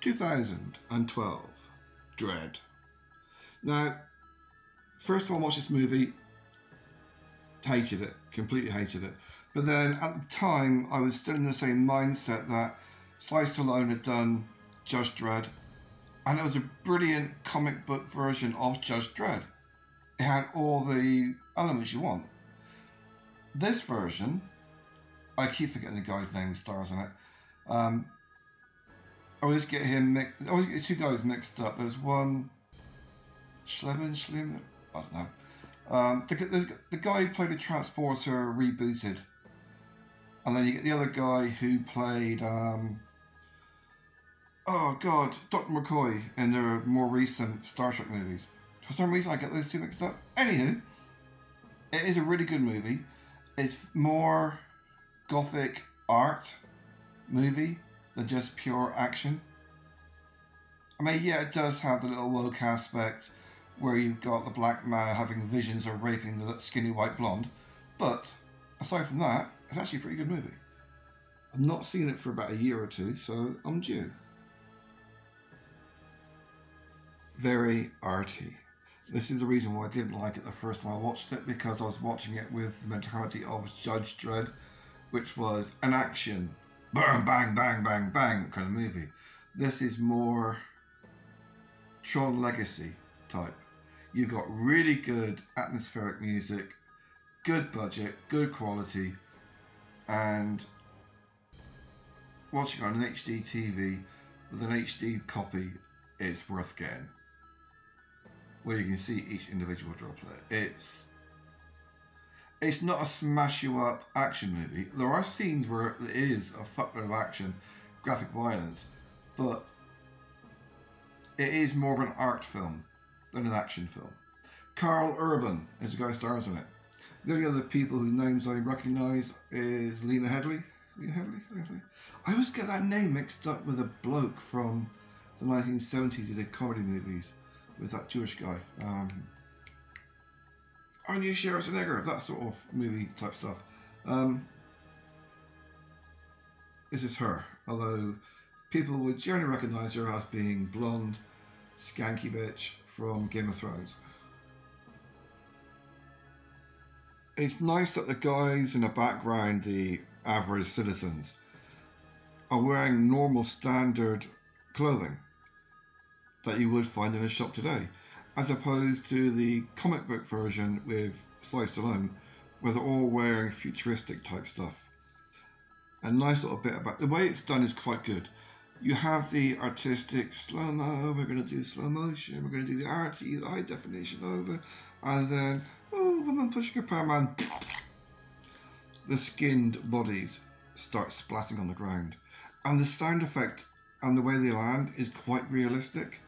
2012, Dredd. Now, first time I watched this movie, hated it, completely hated it. But then at the time, I was still in the same mindset that Sly Stallone had done Judge Dredd, and it was a brilliant comic book version of Judge Dredd. It had all the elements you want. This version, I keep forgetting the guy's name, stars in it. Um, I always get him mixed. I always get two guys mixed up. There's one, Schleven, Schlim, I don't know. Um, the, the guy who played the Transporter rebooted, and then you get the other guy who played. Um, oh God, Doctor McCoy in the more recent Star Trek movies. For some reason, I get those two mixed up. Anywho, it is a really good movie. It's more gothic art movie than just pure action. I mean, yeah, it does have the little woke aspect where you've got the black man having visions of raping the skinny white blonde, but aside from that, it's actually a pretty good movie. I've not seen it for about a year or two, so I'm due. Very arty. This is the reason why I didn't like it the first time I watched it because I was watching it with the mentality of Judge Dredd, which was an action, bang, bang, bang, bang, bang kind of movie. This is more Tron Legacy type. You've got really good atmospheric music, good budget, good quality, and watching on an HD TV with an HD copy is worth getting where you can see each individual droplet. It's it's not a smash you up action movie. There are scenes where it is a fuckload of action, graphic violence, but it is more of an art film than an action film. Karl Urban is the guy who stars in it. The only other people whose names I recognise is Lena Headley. Lena Headey? Lena Headey? I always get that name mixed up with a bloke from the 1970s who did comedy movies with that Jewish guy. Um, I knew Schwarzenegger, that sort of movie type stuff. Um, this is her, although people would generally recognise her as being blonde, skanky bitch from Game of Thrones. It's nice that the guys in the background, the average citizens, are wearing normal standard clothing that you would find in a shop today, as opposed to the comic book version with Sly Stallone, where they're all wearing futuristic type stuff. A nice little bit about the way it's done is quite good. You have the artistic slow mo, we're going to do slow motion, we're going to do the arty, the high definition over, and then, oh, woman pushing a power man. The skinned bodies start splatting on the ground. And the sound effect and the way they land is quite realistic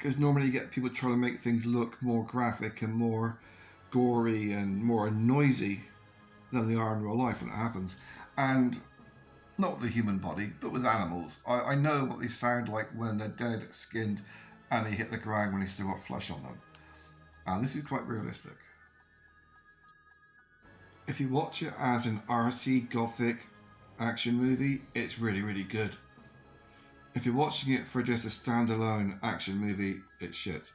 because normally you get people trying to make things look more graphic and more gory and more noisy than they are in real life when it happens. And not the human body, but with animals. I, I know what they sound like when they're dead, skinned, and they hit the ground when they still got flesh on them. And this is quite realistic. If you watch it as an arty, gothic action movie, it's really, really good if you're watching it for just a standalone action movie, it's shit.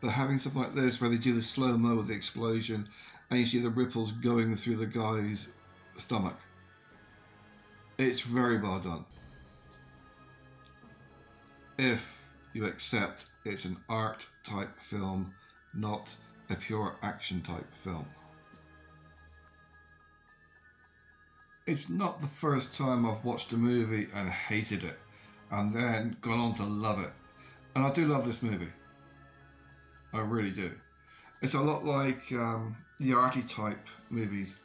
But having something like this, where they do the slow mo of the explosion, and you see the ripples going through the guy's stomach, it's very well done. If you accept it's an art type film, not a pure action type film. It's not the first time I've watched a movie and hated it and then gone on to love it. And I do love this movie. I really do. It's a lot like um, the arty type movies.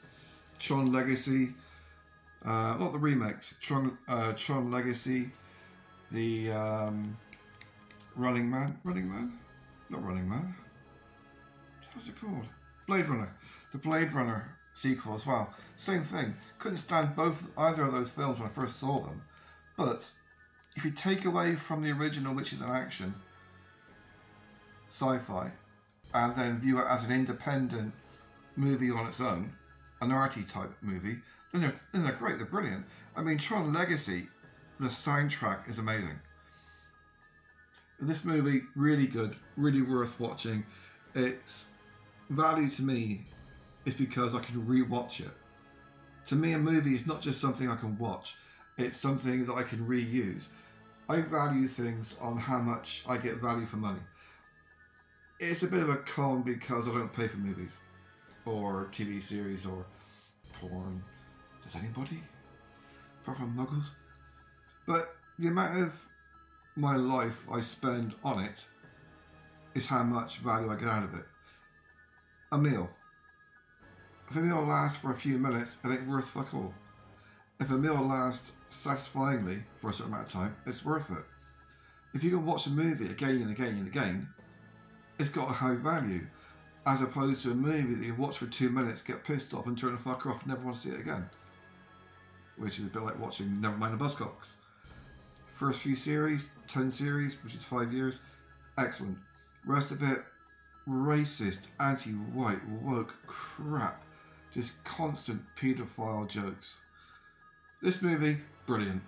Tron Legacy, uh, not the remakes, Tron, uh, Tron Legacy, the um, Running Man, Running Man? Not Running Man. What's it called? Blade Runner. The Blade Runner sequel as well. Same thing. Couldn't stand both either of those films when I first saw them. But if you take away from the original, which is an action sci-fi, and then view it as an independent movie on its own, an arty type movie, then they're, then they're great. They're brilliant. I mean, Tron Legacy the soundtrack is amazing. This movie really good, really worth watching. Its value to me is because I can rewatch it. To me, a movie is not just something I can watch; it's something that I can reuse. I value things on how much I get value for money. It's a bit of a con because I don't pay for movies or TV series or porn. Does anybody? Apart from muggles? But the amount of my life I spend on it is how much value I get out of it. A meal. If a meal lasts for a few minutes, it ain't worth the call. If a meal lasts satisfyingly for a certain amount of time, it's worth it. If you can watch a movie again and again and again, it's got a high value, as opposed to a movie that you watch for two minutes, get pissed off, and turn the fuck off, and never want to see it again. Which is a bit like watching Nevermind the Buzzcocks. First few series, 10 series, which is five years, excellent. Rest of it, racist, anti white, woke crap. Just constant paedophile jokes. This movie, brilliant.